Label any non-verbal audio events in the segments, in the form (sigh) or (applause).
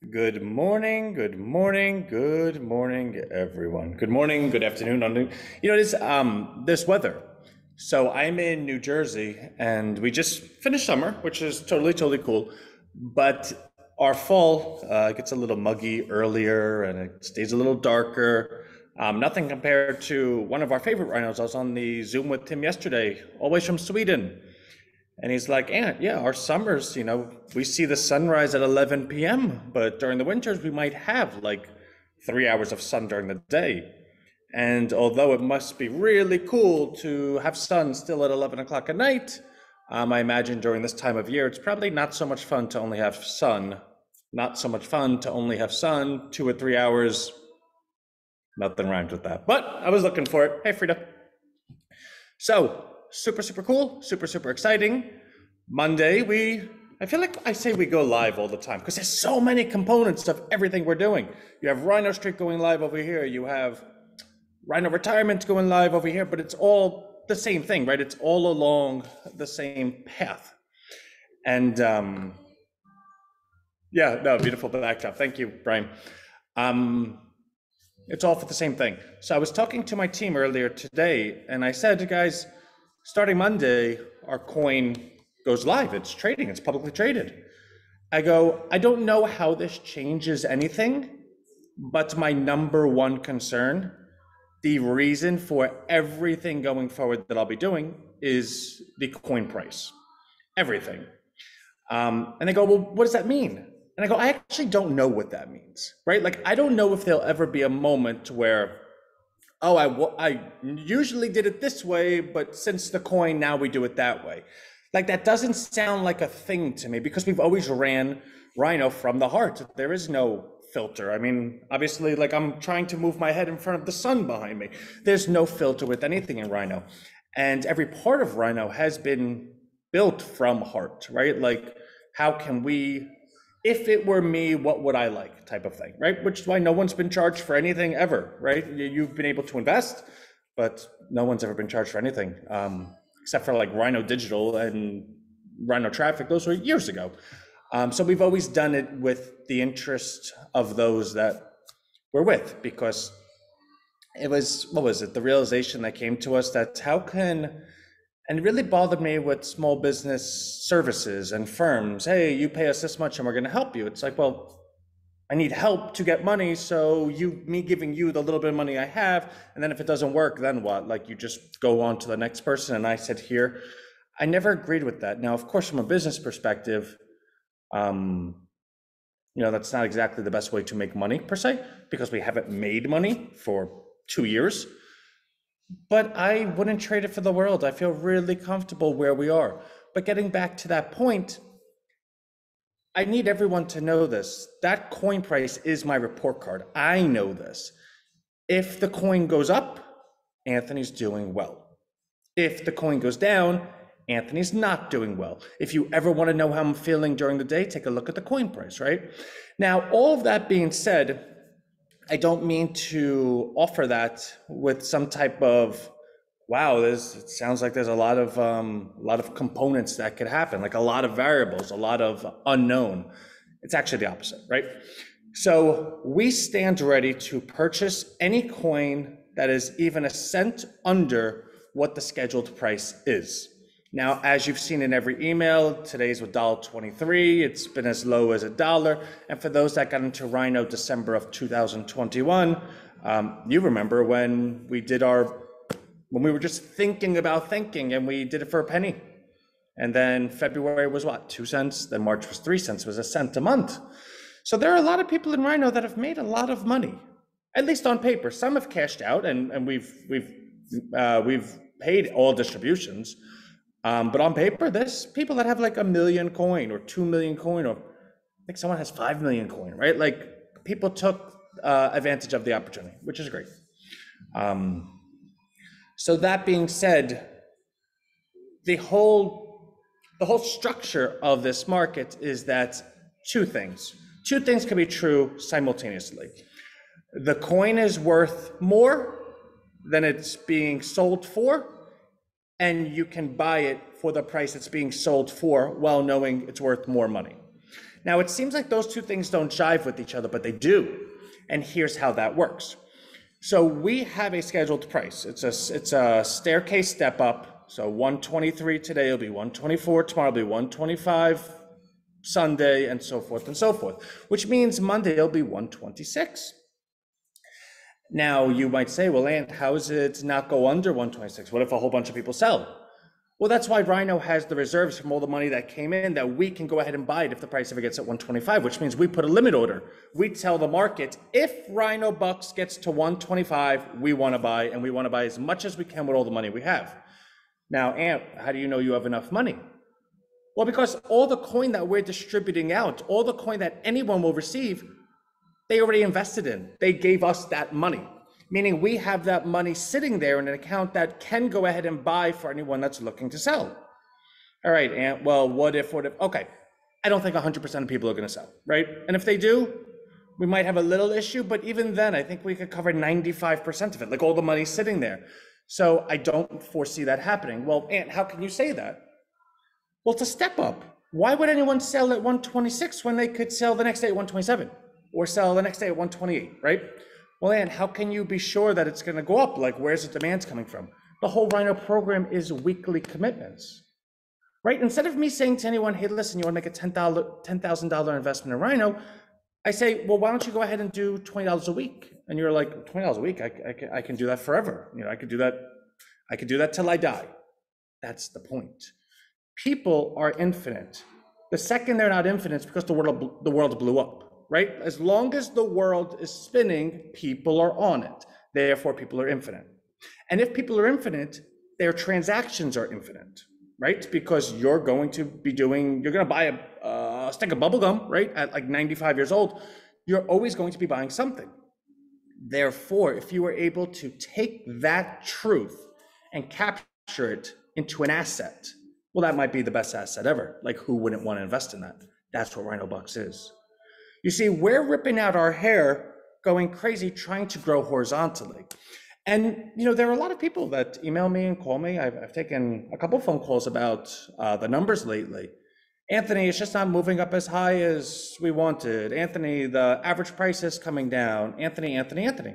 Good morning, good morning, good morning, everyone. Good morning, good afternoon. You know this um this weather. So I'm in New Jersey, and we just finished summer, which is totally totally cool. But our fall uh, gets a little muggy earlier, and it stays a little darker. Um, nothing compared to one of our favorite rhinos. I was on the Zoom with Tim yesterday, always from Sweden. And he's like, Ant, yeah, our summers, you know, we see the sunrise at 11 p.m., but during the winters, we might have like three hours of sun during the day. And although it must be really cool to have sun still at 11 o'clock at night, um, I imagine during this time of year, it's probably not so much fun to only have sun. Not so much fun to only have sun, two or three hours. Nothing rhymes with that. But I was looking for it. Hey, Frida. So, super, super cool, super, super exciting. Monday, we, I feel like I say we go live all the time because there's so many components of everything we're doing. You have Rhino Street going live over here, you have Rhino Retirement going live over here, but it's all the same thing, right? It's all along the same path. And um, yeah, no, beautiful backdrop. Thank you, Brian. Um, it's all for the same thing. So I was talking to my team earlier today, and I said, guys, starting Monday, our coin goes live. It's trading, it's publicly traded. I go, I don't know how this changes anything, but my number one concern, the reason for everything going forward that I'll be doing is the coin price, everything. Um, and they go, well, what does that mean? And I go, I actually don't know what that means, right? Like, I don't know if there'll ever be a moment where oh, I, I usually did it this way, but since the coin, now we do it that way. Like that doesn't sound like a thing to me because we've always ran Rhino from the heart. There is no filter. I mean, obviously, like I'm trying to move my head in front of the sun behind me. There's no filter with anything in Rhino. And every part of Rhino has been built from heart, right? Like, how can we if it were me, what would I like type of thing, right? Which is why no one's been charged for anything ever, right? You've been able to invest, but no one's ever been charged for anything, um, except for like Rhino Digital and Rhino Traffic. Those were years ago. Um, so we've always done it with the interest of those that we're with, because it was what was it? The realization that came to us that how can and it really bothered me with small business services and firms. Hey, you pay us this much and we're going to help you. It's like, well, I need help to get money. So you, me giving you the little bit of money I have, and then if it doesn't work, then what? Like you just go on to the next person. And I said here, I never agreed with that. Now, of course, from a business perspective, um, you know, that's not exactly the best way to make money per se, because we haven't made money for two years. But I wouldn't trade it for the world. I feel really comfortable where we are. But getting back to that point, I need everyone to know this. That coin price is my report card. I know this. If the coin goes up, Anthony's doing well. If the coin goes down, Anthony's not doing well. If you ever want to know how I'm feeling during the day, take a look at the coin price, right? Now, all of that being said, I don't mean to offer that with some type of wow. There's it sounds like there's a lot of um, a lot of components that could happen, like a lot of variables, a lot of unknown. It's actually the opposite, right? So we stand ready to purchase any coin that is even a cent under what the scheduled price is. Now, as you've seen in every email, today's with $1.23. It's been as low as a dollar. And for those that got into Rhino December of 2021, um, you remember when we did our, when we were just thinking about thinking and we did it for a penny. And then February was what, two cents? Then March was three cents, was a cent a month. So there are a lot of people in Rhino that have made a lot of money, at least on paper. Some have cashed out and, and we've, we've, uh, we've paid all distributions. Um, but on paper, there's people that have like a million coin or two million coin, or I think someone has five million coin, right? Like people took uh, advantage of the opportunity, which is great. Um, so that being said, the whole the whole structure of this market is that two things two things can be true simultaneously. The coin is worth more than it's being sold for, and you can buy it for the price it's being sold for while knowing it's worth more money. Now, it seems like those two things don't jive with each other, but they do. And here's how that works. So we have a scheduled price. It's a, it's a staircase step up. So 123 today will be 124, tomorrow will be 125, Sunday, and so forth and so forth, which means Monday will be 126. Now, you might say, well, Ant, how does it not go under 126? What if a whole bunch of people sell? Well, that's why Rhino has the reserves from all the money that came in that we can go ahead and buy it if the price ever gets at 125, which means we put a limit order. We tell the market if Rhino Bucks gets to 125, we want to buy, and we want to buy as much as we can with all the money we have. Now, Ant, how do you know you have enough money? Well, because all the coin that we're distributing out, all the coin that anyone will receive, they already invested in. They gave us that money, meaning we have that money sitting there in an account that can go ahead and buy for anyone that's looking to sell. All right, Ant, well, what if, what if, okay, I don't think 100% of people are going to sell, right? And if they do, we might have a little issue, but even then, I think we could cover 95% of it, like all the money sitting there. So I don't foresee that happening. Well, Ant, how can you say that? Well, it's a step up. Why would anyone sell at 126 when they could sell the next day at 127 or sell the next day at 128, right? Well, Ant, how can you be sure that it's going to go up? Like, where's the demand coming from? The whole Rhino program is weekly commitments, right? Instead of me saying to anyone, hey, listen, you want to make a $10,000 $10, investment in Rhino, I say, well, why don't you go ahead and do $20 a week? And you're like, $20 a week? I, I, I can do that forever. You know, I could do that. I could do that till I die. That's the point. People are infinite. The second they're not infinite, it's because the world, the world blew up, right? As long as the world is spinning, people are on it. Therefore, people are infinite. And if people are infinite, their transactions are infinite, right? Because you're going to be doing, you're going to buy a, a stick of bubble gum, right? At like 95 years old, you're always going to be buying something. Therefore, if you were able to take that truth and capture it into an asset, well, that might be the best asset ever. Like, who wouldn't want to invest in that? That's what Rhino Bucks is. You see, we're ripping out our hair, going crazy, trying to grow horizontally. And you know, there are a lot of people that email me and call me. I've, I've taken a couple phone calls about uh, the numbers lately. Anthony, it's just not moving up as high as we wanted. Anthony, the average price is coming down. Anthony, Anthony, Anthony.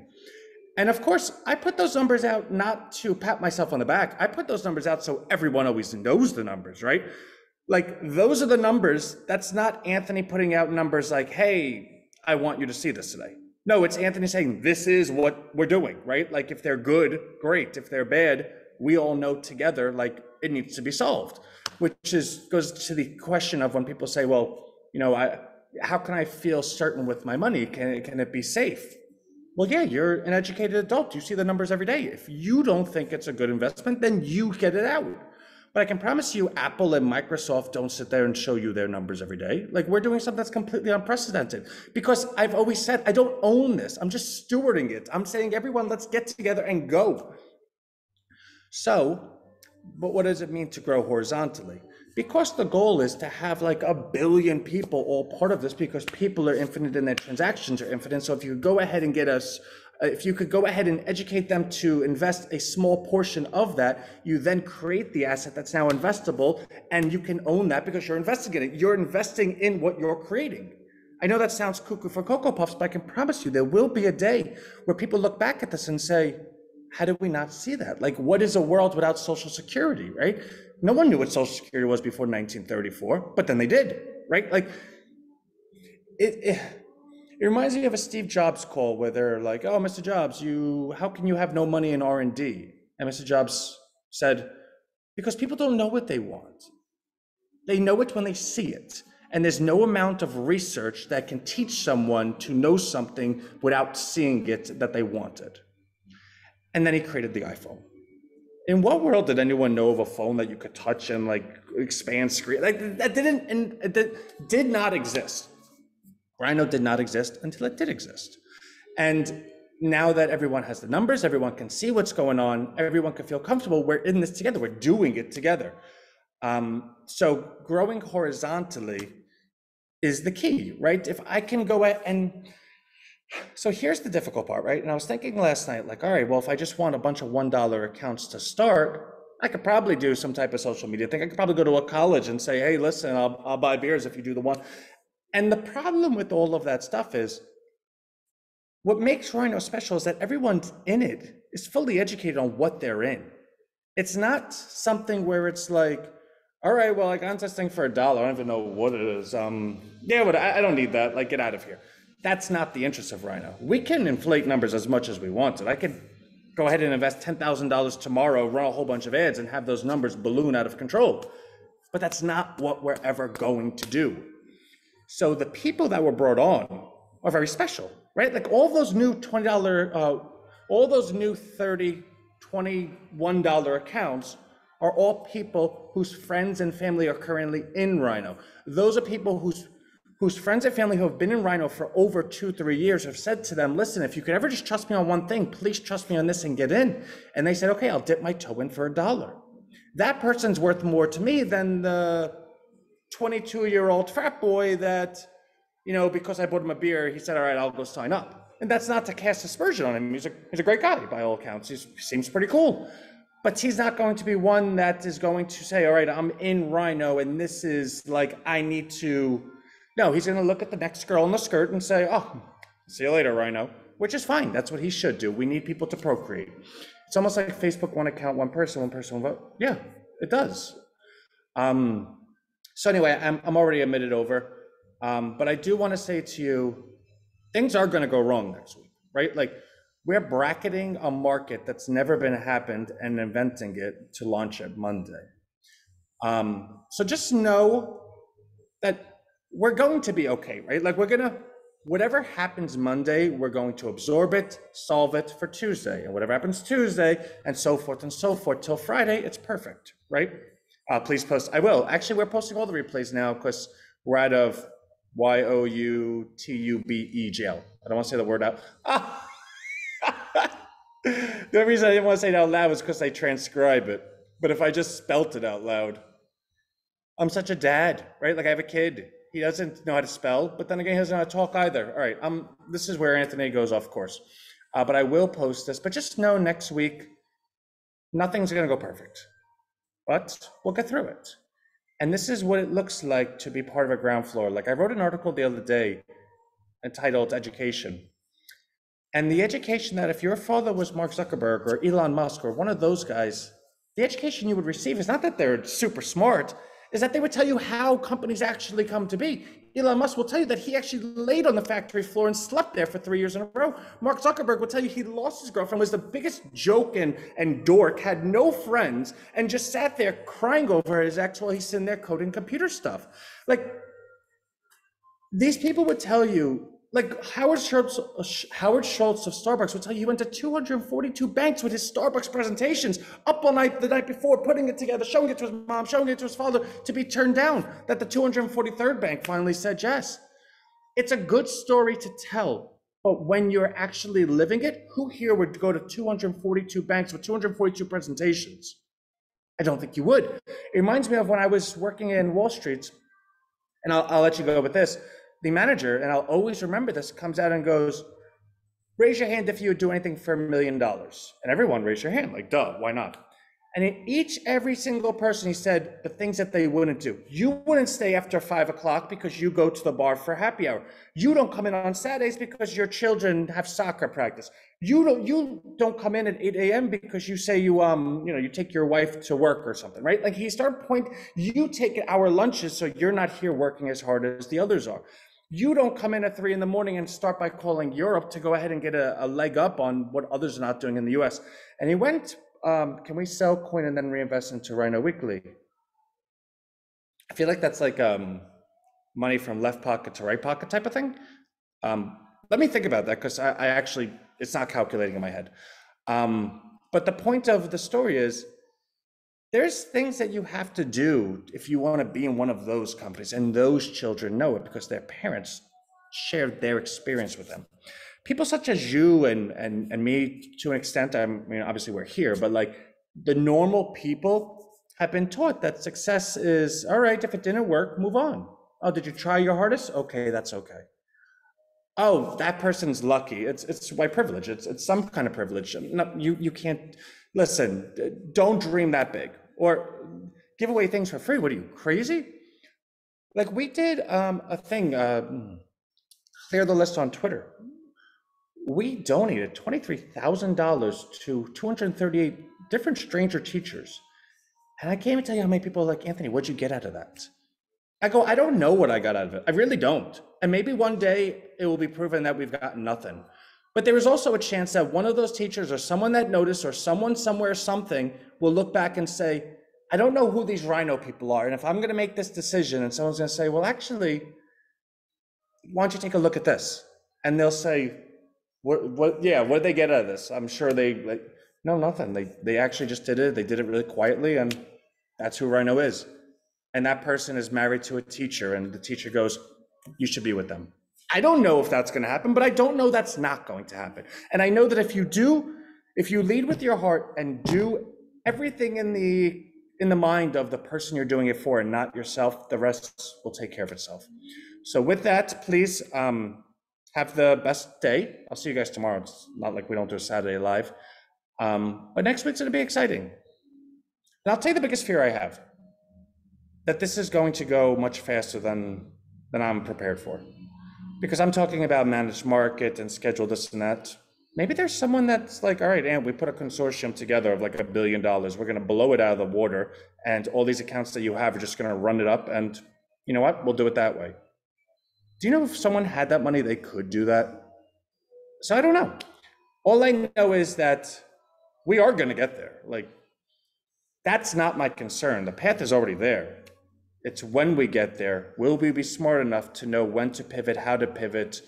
And of course, I put those numbers out not to pat myself on the back. I put those numbers out so everyone always knows the numbers, right? Like those are the numbers. That's not Anthony putting out numbers like, hey, I want you to see this today. No, it's Anthony saying, this is what we're doing, right? Like if they're good, great. If they're bad, we all know together, like it needs to be solved which is goes to the question of when people say, well, you know, I, how can I feel certain with my money? Can, can it be safe? Well, yeah, you're an educated adult. You see the numbers every day. If you don't think it's a good investment, then you get it out. But I can promise you, Apple and Microsoft don't sit there and show you their numbers every day. Like we're doing something that's completely unprecedented. Because I've always said, I don't own this. I'm just stewarding it. I'm saying, everyone, let's get together and go. So but what does it mean to grow horizontally? Because the goal is to have like a billion people all part of this because people are infinite and their transactions are infinite. So if you go ahead and get us, Uh, if you could go ahead and educate them to invest a small portion of that, you then create the asset that's now investable and you can own that because you're investing in it. You're investing in what you're creating. I know that sounds cuckoo for Cocoa Puffs, but I can promise you there will be a day where people look back at this and say, how did we not see that? Like, what is a world without Social Security, right? No one knew what Social Security was before 1934, but then they did, right? Like, it, it, it reminds me of a Steve Jobs call where they're like, "Oh, Mr. Jobs, you how can you have no money in R and D?" And Mr. Jobs said, "Because people don't know what they want. They know it when they see it." And there's no amount of research that can teach someone to know something without seeing it that they wanted. And then he created the iPhone. In what world did anyone know of a phone that you could touch and like expand screen? Like that didn't and that did not exist. Rhino did not exist until it did exist. And now that everyone has the numbers, everyone can see what's going on, everyone can feel comfortable. We're in this together. We're doing it together. Um, so growing horizontally is the key, right? If I can go and so here's the difficult part, right? And I was thinking last night, like, all right, well, if I just want a bunch of $1 accounts to start, I could probably do some type of social media thing. I could probably go to a college and say, hey, listen, I'll, I'll buy beers if you do the one. And the problem with all of that stuff is what makes Rhino special is that everyone in it is fully educated on what they're in. It's not something where it's like, all right, well, I got this thing for a dollar. I don't even know what it is. Um, yeah, but I, I don't need that. Like, get out of here. That's not the interest of Rhino. We can inflate numbers as much as we wanted. I could go ahead and invest $10,000 tomorrow, run a whole bunch of ads, and have those numbers balloon out of control. But that's not what we're ever going to do. So the people that were brought on are very special, right? Like all those new $20, uh, all those new 30, $21 accounts are all people whose friends and family are currently in Rhino. Those are people whose whose friends and family who have been in Rhino for over two, three years have said to them, listen, if you could ever just trust me on one thing, please trust me on this and get in. And they said, okay, I'll dip my toe in for a dollar. That person's worth more to me than the 22 year old frat boy that, you know, because I bought him a beer, he said, all right, I'll go sign up. And that's not to cast aspersion on him. He's a, he's a great guy by all accounts. He seems pretty cool. But he's not going to be one that is going to say, all right, I'm in Rhino and this is like, I need to no, he's going to look at the next girl in the skirt and say, oh, see you later, Rhino, which is fine. That's what he should do. We need people to procreate. It's almost like Facebook, one account, one person, one person, one vote. Yeah, it does. Um, so anyway, I'm, I'm already a minute over. Um, but I do want to say to you, things are going to go wrong next week, right? Like we're bracketing a market that's never been happened and inventing it to launch it Monday. Um, so just know that we're going to be okay, right? Like we're gonna, whatever happens Monday, we're going to absorb it, solve it for Tuesday, and whatever happens Tuesday, and so forth and so forth till Friday, it's perfect, right? Uh, please post. I will. Actually, we're posting all the replays now because we're out of Y O U T U B E jail. I don't want to say the word out. (laughs) the only reason I didn't want to say it out loud was because I transcribe it. But if I just spelt it out loud, I'm such a dad, right? Like I have a kid he doesn't know how to spell, but then again, he doesn't know how to talk either. All right, um, this is where Anthony goes off course. Uh, but I will post this. But just know next week, nothing's going to go perfect, but we'll get through it. And this is what it looks like to be part of a ground floor. Like I wrote an article the other day entitled Education. And the education that if your father was Mark Zuckerberg or Elon Musk or one of those guys, the education you would receive is not that they're super smart, is that they would tell you how companies actually come to be. Elon Musk will tell you that he actually laid on the factory floor and slept there for three years in a row. Mark Zuckerberg will tell you he lost his girlfriend, was the biggest joke and, and dork, had no friends, and just sat there crying over his ex while he's sitting there coding computer stuff. Like, these people would tell you like Howard Schultz, uh, Howard Schultz of Starbucks would tell you he went to 242 banks with his Starbucks presentations up all night the night before, putting it together, showing it to his mom, showing it to his father to be turned down. That the 243rd bank finally said yes. It's a good story to tell, but when you're actually living it, who here would go to 242 banks with 242 presentations? I don't think you would. It reminds me of when I was working in Wall Street, and I'll, I'll let you go with this the manager, and I'll always remember this, comes out and goes, raise your hand if you would do anything for a million dollars. And everyone raised your hand, like, duh, why not? And in each, every single person, he said the things that they wouldn't do. You wouldn't stay after five o'clock because you go to the bar for happy hour. You don't come in on Saturdays because your children have soccer practice. You don't, you don't come in at 8 a.m. because you say you, um, you know, you take your wife to work or something, right? Like he started point, you take our lunches so you're not here working as hard as the others are. You don't come in at three in the morning and start by calling Europe to go ahead and get a, a leg up on what others are not doing in the US. And he went, um, can we sell coin and then reinvest into Rhino Weekly? I feel like that's like um, money from left pocket to right pocket type of thing. Um, let me think about that because I, I, actually, it's not calculating in my head. Um, but the point of the story is there's things that you have to do if you want to be in one of those companies and those children know it because their parents shared their experience with them. People such as you and and, and me to an extent i mean obviously we're here but like the normal people have been taught that success is all right if it didn't work move on. Oh did you try your hardest? Okay that's okay. Oh that person's lucky. It's it's white privilege. It's it's some kind of privilege. No, you you can't listen don't dream that big or give away things for free. What are you, crazy? Like we did um, a thing, uh, clear the list on Twitter. We donated twenty-three thousand dollars to two hundred and thirty-eight different stranger teachers. And I can't even tell you how many people are like, Anthony, what'd you get out of that? I go, I don't know what I got out of it. I really don't. And maybe one day it will be proven that we've gotten nothing. But there is also a chance that one of those teachers or someone that noticed or someone somewhere something will look back and say, I don't know who these rhino people are. And if I'm going to make this decision and someone's going to say, well, actually, why don't you take a look at this? And they'll say, what, what, yeah, what did they get out of this? I'm sure they, like, no, nothing. They, they actually just did it. They did it really quietly. And that's who Rhino is. And that person is married to a teacher, and the teacher goes, You should be with them. I don't know if that's going to happen, but I don't know that's not going to happen. And I know that if you do, if you lead with your heart and do everything in the in the mind of the person you're doing it for and not yourself, the rest will take care of itself. So with that, please um, have the best day. I'll see you guys tomorrow. It's not like we don't do a Saturday live. Um, but next week's going to be exciting. And I'll tell you the biggest fear I have that this is going to go much faster than than I'm prepared for. Because I'm talking about managed market and schedule this and that. Maybe there's someone that's like, all right, and we put a consortium together of like a billion dollars. We're going to blow it out of the water, and all these accounts that you have are just going to run it up. And you know what? We'll do it that way. Do you know if someone had that money, they could do that? So I don't know. All I know is that we are going to get there. Like, that's not my concern. The path is already there. It's when we get there, will we be smart enough to know when to pivot, how to pivot,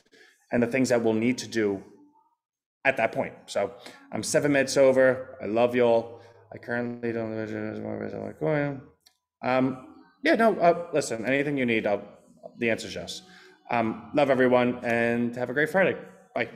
and the things that we'll need to do at that point. So I'm seven minutes over. I love y'all. I currently don't. Visit more as I like. Um, yeah, no. Uh, listen, anything you need, I'll, the answer is yes. Um, love everyone, and have a great Friday. Bye.